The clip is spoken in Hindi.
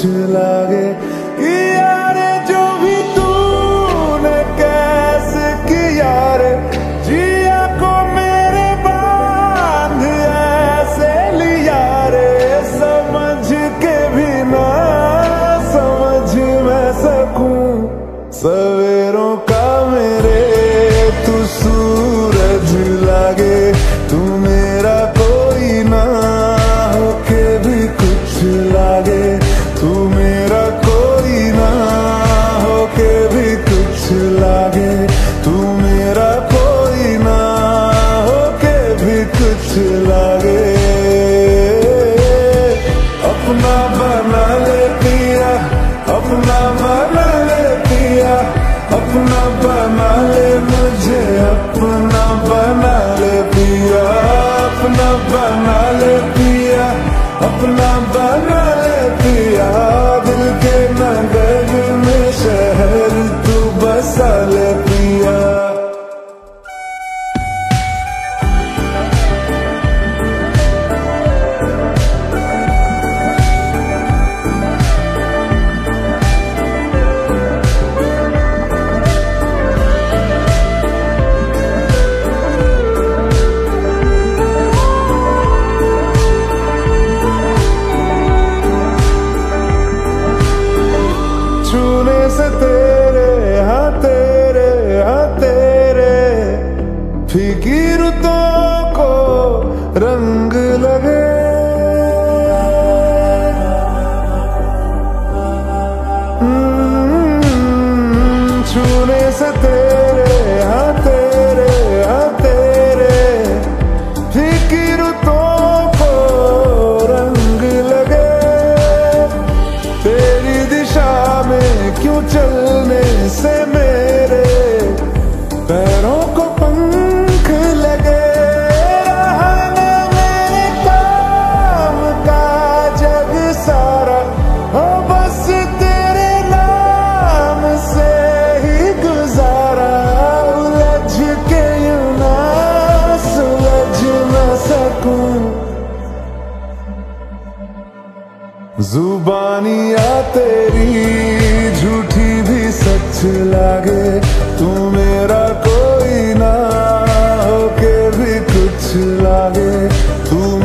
कुछ लागे यार जो भी तूने कैसे किया रे, जिया को मेरे बाँध ऐसे लिया रे। समझ के भी ना, समझ मैं सकूँ सवेरों लागे, तू मेरा कोई ना हो के भी कुछ लागे। अपना बना ले पिया, अपना बना ले पिया, अपना बना ले मुझे, अपना बना ले पिया, अपना बना ले पिया, अपना बना छूने से तेरे हाँ तेरे हाँ तेरे। फीकी रुतों को रंग लगे। हम्म, छूने से तेरे हाँ तेरे। क्यों चलने से मेरे जुबानिया तेरी, झूठी भी सच लागे। तू मेरा कोई ना होके भी कुछ लागे। तू